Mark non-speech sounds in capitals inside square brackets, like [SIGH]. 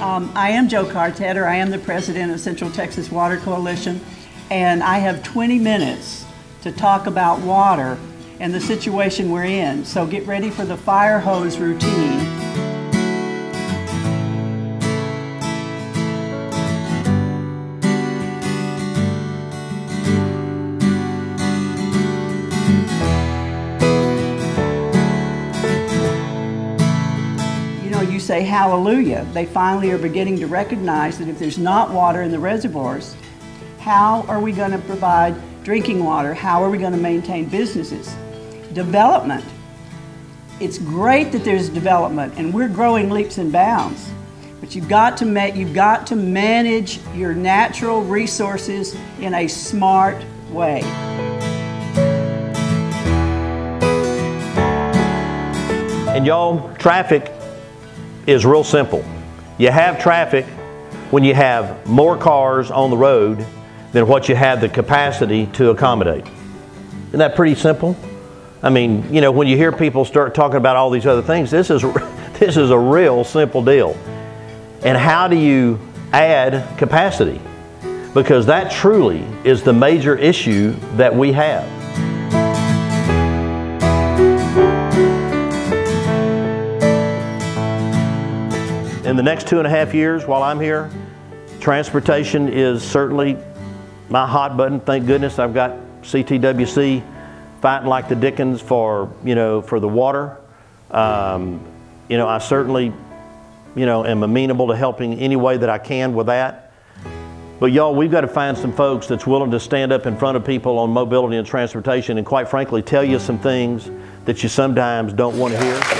Um, I am Jo Karr Tedder. I am the president of Central Texas Water Coalition, and I have 20 minutes to talk about water and the situation we're in. So get ready for the fire hose routine. You know, you say hallelujah. They finally are beginning to recognize that if there's not water in the reservoirs, how are we going to provide drinking water? How are we going to maintain businesses? Development. It's great that there's development and we're growing leaps and bounds. But you've got to ma- you've got to manage your natural resources in a smart way. And y'all, traffic is real simple. You have traffic when you have more cars on the road than what you have the capacity to accommodate. Isn't that pretty simple? I mean, you know, when you hear people start talking about all these other things, this is [LAUGHS] this is a real simple deal. And how do you add capacity? Because that truly is the major issue that we have. In the next two and a half years while I'm here, transportation is certainly my hot button. Thank goodness I've got CTWC fighting like the Dickens for, you know, for the water. Um, you know, I certainly, you know, am amenable to helping any way that I can with that. But y'all, we've got to find some folks that's willing to stand up in front of people on mobility and transportation and quite frankly tell you some things that you sometimes don't want to hear.